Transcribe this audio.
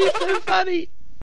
He's so funny.